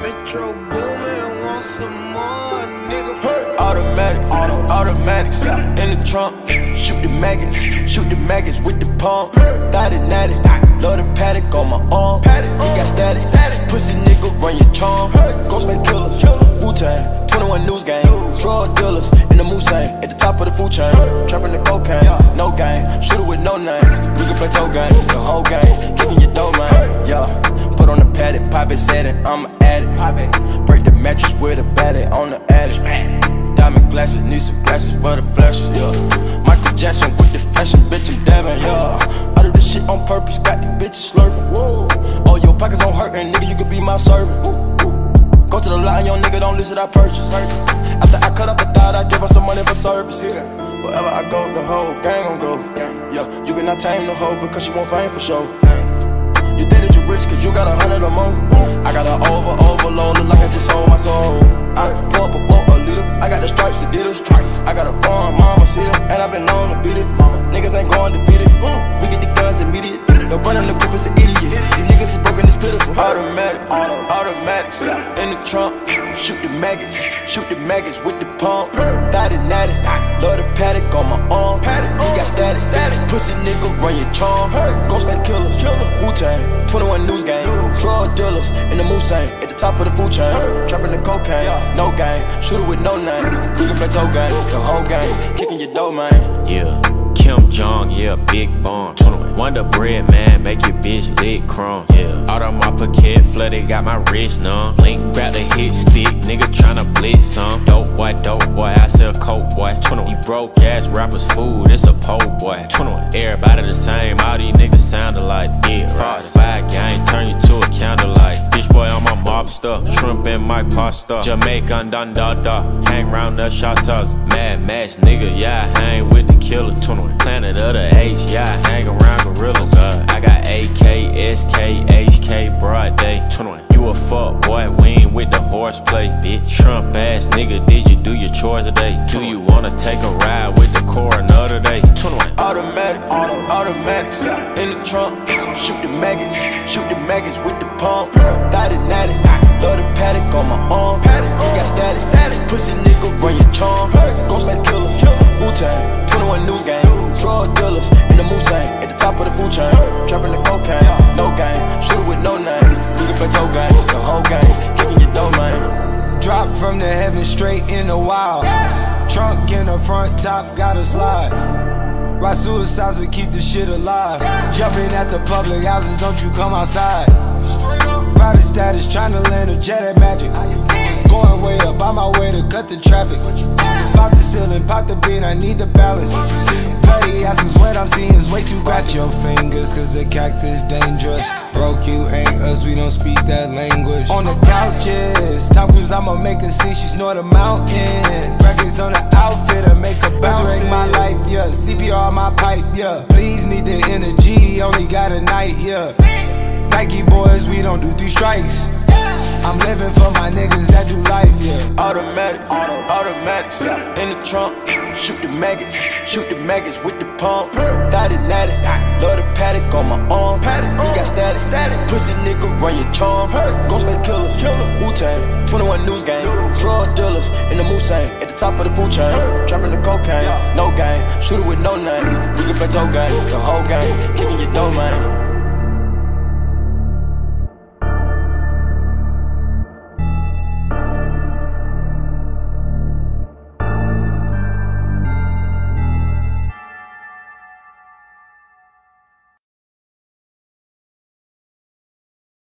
Metro Boomin, want some more, nigga. Automatic, auto, automatics in the trunk. Shoot the maggots, shoot the maggots with the pump. Thought it natty, love the Patek on my arm. He got uh, static, pussy nigga run your charm. Ghostface killers, Wu Tang, 21 news gang. Drug dealers in the Mulsanne at the top of the food chain. Trapping the cocaine, no game. Shooter with no names. We can play toe games, the whole game. Kicking your dough, man. Yeah. Put on the Patek, pop it, set it, I'm an addict. Break the mattress with a battery on the attic. Diamond glasses, need some glasses for the flashes, yeah. Michael Jackson with the fashion, bitch, I'm dabbing, yeah. I do this shit on purpose, got the bitches slurping. Whoa. Oh, your pockets on hurting, nigga, you could be my servant. Go to the line, young nigga, don't listen, I purchase. After I cut up the thought, I give her some money for services. Wherever I go, the whole gang gon' go. Yeah, you cannot tame the hoe because she want fame for sure. Got a more. I got an over, overload, look like I just sold my soul. I pour up before a liter, I got the stripes, Adidas. I got a farm, mama, see it, and I've been known to beat it. Niggas ain't going defeated. We get the guns immediate. No burn on the group is an idiot. These niggas is broken, it's pitiful. Automatic, auto, automatics in the trunk. Shoot the maggots, shoot the maggots with the pump. Thought it natty, love the Patek on my arm. He got static, pussy nigga run your charm. Ghostface killers, Wu Tang, 21 news gang. Drug dealers in the Mulsanne at the top of the food chain. Trapping the cocaine, no game. Shooter with no name. We can play toe games, the whole game. Kicking your dough, man. Yeah. Kim Jong, yeah, big bomb. Wonder bread, man, make your bitch lick crumb. Yeah. Out of my pocket, flooded, got my wrist numb. Link, grab the hit stick, nigga tryna blitz some. Dope boy, dope boy, I sell coke boy. 21. You broke ass rappers food, it's a pole boy. 21. Everybody the same, all these niggas sound alike. Yeah, Fox 5 gang, turn you to candlelight. Bitch boy I'm a mobster, shrimp in my pasta. Jamaican dun da da, hang round the shotters. Mad Max nigga, yeah, I hang with the killers. 21. Planet of the H, yeah, I hang around gorillas. Uh, I got AK, SK, HK, broad day. 21. You a fuck boy, we ain't with the horseplay, bitch. Trump ass nigga, did you do your chores today? Do you wanna take a ride with the coroner today? 21. Automatic, auto, automatics in the trunk. Shoot the maggots, shoot the maggots with the pump. Thought it natty, love the Patek on my arm. Got static, pussy nigga run your charm. Ghostface killers, Wu Tang, 21 news gang. Drug dealers in the Mulsanne at the top of the food chain. Trapping the cocaine, no game. Shooter with no names. Can play toe games, the whole game. Kicking your dough, man. Drop from the heaven straight in the wild. Trunk in the front, top got a slide. Ride suicides, we keep the shit alive. Jumping at the public houses, don't you come outside. Private status, trying to land a jet at magic. Going way up, on my way to cut the traffic. Pop the ceiling, pop the beat, I need the balance. Bloody asses, what I'm seeing is way too graphic. your fingers, cause the cactus dangerous. Broke you ain't us, we don't speak that language. On the couches, Tom Cruise, I'ma make her see she snort a mountain. Records on the outfit, I make her bounce. Resurrect my life, yeah. CPR on my pipe, yeah. Please need the energy, only got a night, yeah. Nike boys, we don't do three strikes. I'm living for my niggas that do life, yeah. Automatic, auto, automatics in the trunk. Shoot the maggots, shoot the maggots with the pump. Thought it natty, love the Patek on my arm. He got uh, static, static. pussy nigga run your charm. Ghostface killers, Wu Tang, 21 news gang. Drug dealers in the Mulsanne at the top of the food chain. Trapping the cocaine, no game. Shooter with no names. We can play toe games, the whole game. Kicking your dough, man.